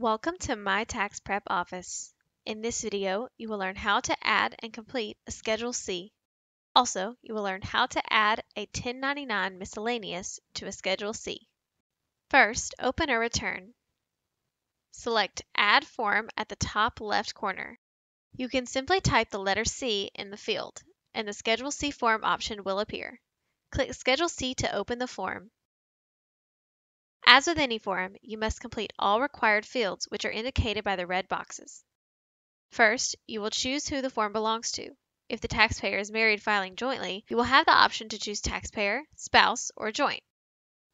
Welcome to My Tax Prep Office. In this video, you will learn how to add and complete a Schedule C. Also, you will learn how to add a 1099 miscellaneous to a Schedule C. First, open a return. Select Add Form at the top left corner. You can simply type the letter C in the field, and the Schedule C form option will appear. Click Schedule C to open the form. As with any form, you must complete all required fields which are indicated by the red boxes. First, you will choose who the form belongs to. If the taxpayer is married filing jointly, you will have the option to choose taxpayer, spouse, or joint.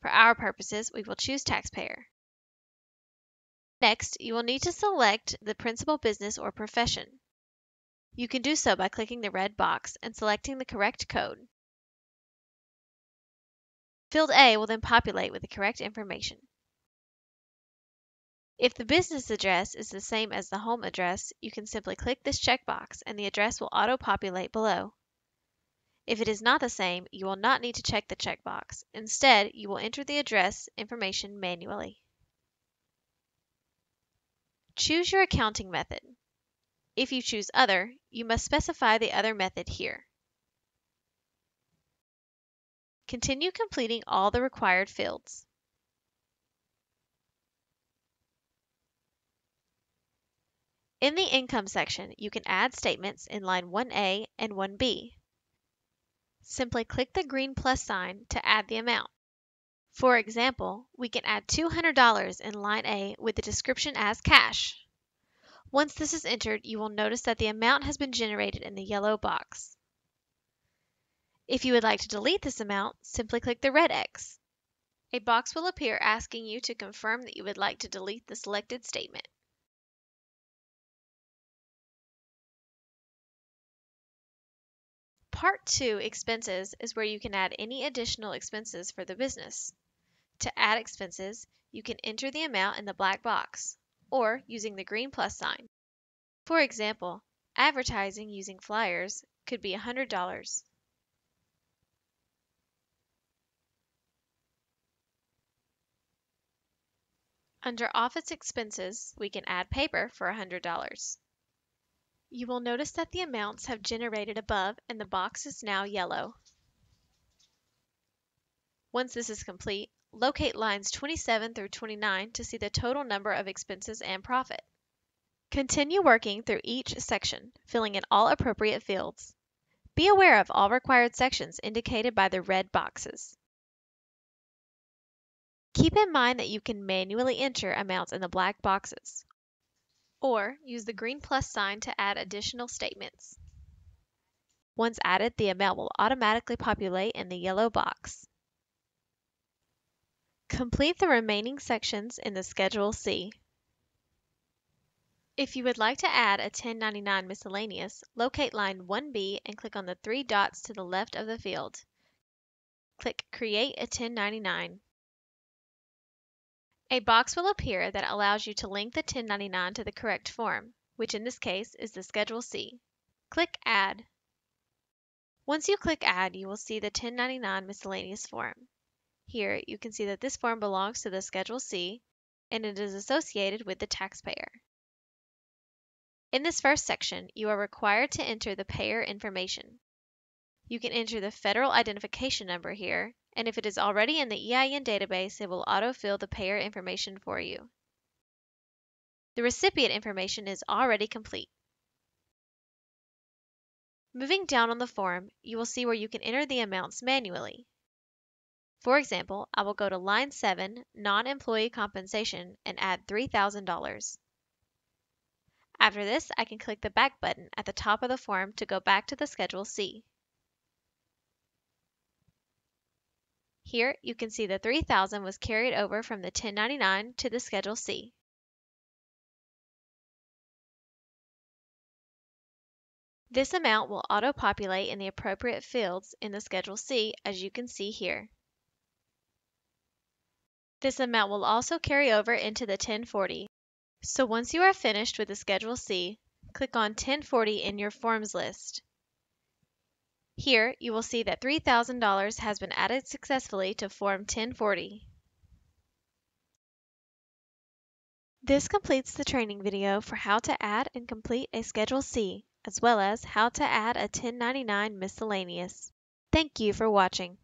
For our purposes, we will choose taxpayer. Next, you will need to select the principal business or profession. You can do so by clicking the red box and selecting the correct code. Field A will then populate with the correct information. If the business address is the same as the home address, you can simply click this checkbox and the address will auto-populate below. If it is not the same, you will not need to check the checkbox. Instead, you will enter the address information manually. Choose your accounting method. If you choose Other, you must specify the other method here. Continue completing all the required fields. In the Income section, you can add statements in line 1A and 1B. Simply click the green plus sign to add the amount. For example, we can add $200 in line A with the description as cash. Once this is entered, you will notice that the amount has been generated in the yellow box. If you would like to delete this amount, simply click the red X. A box will appear asking you to confirm that you would like to delete the selected statement. Part 2 Expenses is where you can add any additional expenses for the business. To add expenses, you can enter the amount in the black box, or using the green plus sign. For example, advertising using flyers could be $100. Under Office Expenses, we can add paper for $100. You will notice that the amounts have generated above and the box is now yellow. Once this is complete, locate lines 27 through 29 to see the total number of expenses and profit. Continue working through each section, filling in all appropriate fields. Be aware of all required sections indicated by the red boxes. Keep in mind that you can manually enter amounts in the black boxes, or use the green plus sign to add additional statements. Once added, the amount will automatically populate in the yellow box. Complete the remaining sections in the Schedule C. If you would like to add a 1099 miscellaneous, locate line 1B and click on the three dots to the left of the field. Click Create a 1099. A box will appear that allows you to link the 1099 to the correct form, which in this case is the Schedule C. Click Add. Once you click Add, you will see the 1099 miscellaneous form. Here, you can see that this form belongs to the Schedule C, and it is associated with the taxpayer. In this first section, you are required to enter the payer information. You can enter the federal identification number here, and if it is already in the EIN database, it will autofill the payer information for you. The recipient information is already complete. Moving down on the form, you will see where you can enter the amounts manually. For example, I will go to line 7, non-employee compensation, and add $3,000. After this, I can click the back button at the top of the form to go back to the Schedule C. Here you can see the 3000 was carried over from the 1099 to the Schedule C. This amount will auto-populate in the appropriate fields in the Schedule C as you can see here. This amount will also carry over into the 1040. So once you are finished with the Schedule C, click on 1040 in your Forms list. Here, you will see that $3,000 has been added successfully to Form 1040. This completes the training video for how to add and complete a Schedule C, as well as how to add a 1099 miscellaneous. Thank you for watching.